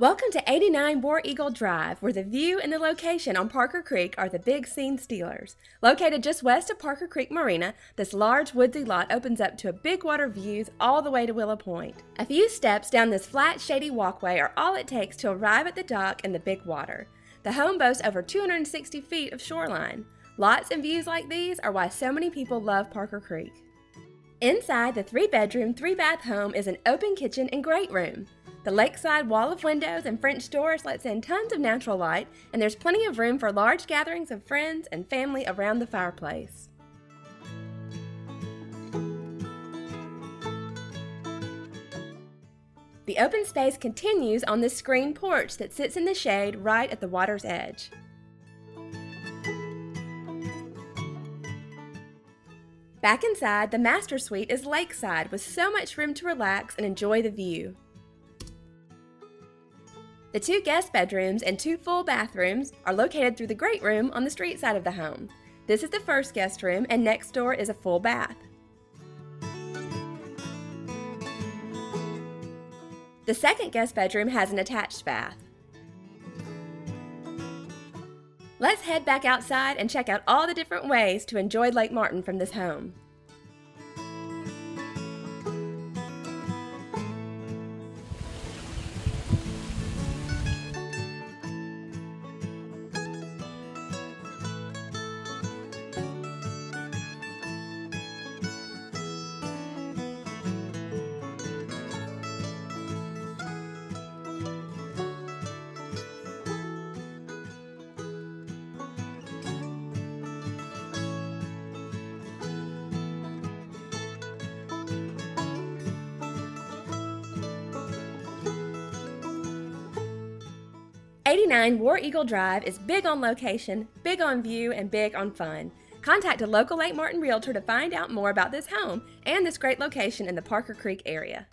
Welcome to 89 War Eagle Drive, where the view and the location on Parker Creek are the big scene stealers. Located just west of Parker Creek Marina, this large woodsy lot opens up to a big water views all the way to Willow Point. A few steps down this flat, shady walkway are all it takes to arrive at the dock and the big water. The home boasts over 260 feet of shoreline. Lots and views like these are why so many people love Parker Creek. Inside the three bedroom, three bath home is an open kitchen and great room. The lakeside wall of windows and French doors lets in tons of natural light, and there's plenty of room for large gatherings of friends and family around the fireplace. The open space continues on this screen porch that sits in the shade right at the water's edge. Back inside, the master suite is lakeside with so much room to relax and enjoy the view. The two guest bedrooms and two full bathrooms are located through the great room on the street side of the home. This is the first guest room, and next door is a full bath. The second guest bedroom has an attached bath. Let's head back outside and check out all the different ways to enjoy Lake Martin from this home. 89 War Eagle Drive is big on location, big on view, and big on fun. Contact a local Lake Martin realtor to find out more about this home and this great location in the Parker Creek area.